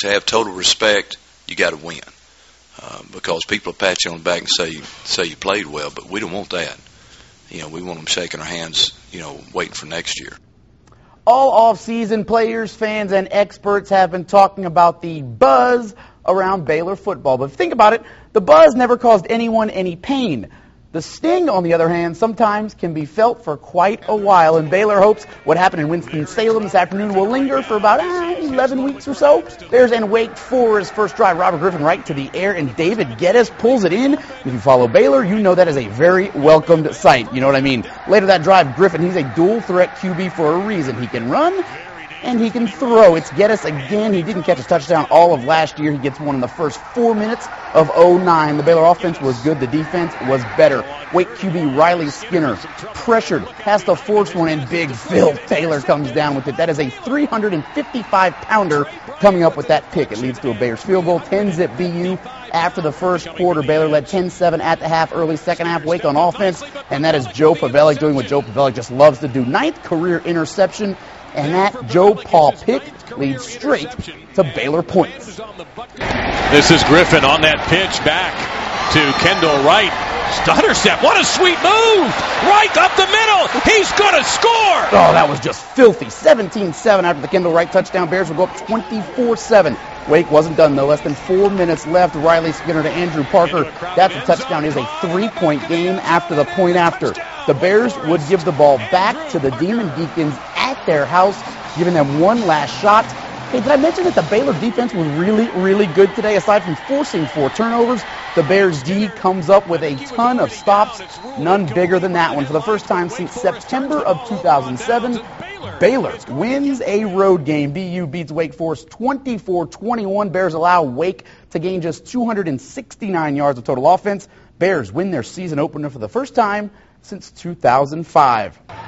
to have total respect, you got to win. Uh, because people pat you on the back and say say you played well, but we don't want that. You know, we want them shaking our hands, you know, waiting for next year. All off-season players, fans, and experts have been talking about the buzz around Baylor football. But think about it, the buzz never caused anyone any pain. The sting, on the other hand, sometimes can be felt for quite a while, and Baylor hopes what happened in Winston-Salem this afternoon will linger for about eh, 11 weeks or so. Bears and Wake Forest first drive. Robert Griffin right to the air, and David Gettis pulls it in. If you follow Baylor, you know that is a very welcomed sight. You know what I mean? Later that drive, Griffin, he's a dual threat QB for a reason. He can run and he can throw. It's Gettis again. He didn't catch a touchdown all of last year. He gets one in the first four minutes of 09. The Baylor offense was good. The defense was better. Wake QB Riley Skinner pressured, has to force one, and Big Phil Taylor comes down with it. That is a 355 pounder coming up with that pick. It leads to a Bears field goal, 10 zip BU. After the first quarter, Baylor led 10-7 at the half, early second half, Wake on offense, and that is Joe Pawelek doing what Joe Pawelek just loves to do. Ninth career interception and that Joe Paul pick leads straight to Baylor points. This is Griffin on that pitch back to Kendall Wright. Stutter step. What a sweet move. Right up the middle. He's going to score. Oh, that was just filthy. 17-7 after the Kendall Wright touchdown. Bears will go up 24-7. Wake wasn't done though. Less than four minutes left. Riley Skinner to Andrew Parker. That's a touchdown. Is a three-point game after the point after. The Bears would give the ball back to the Demon Deacons their house, giving them one last shot. Hey, did I mention that the Baylor defense was really, really good today? Aside from forcing four turnovers, the Bears D comes up with a ton of stops, none bigger than that one. For the first time since September of 2007, Baylor wins a road game. BU beats Wake Forest 24-21. Bears allow Wake to gain just 269 yards of total offense. Bears win their season opener for the first time since 2005.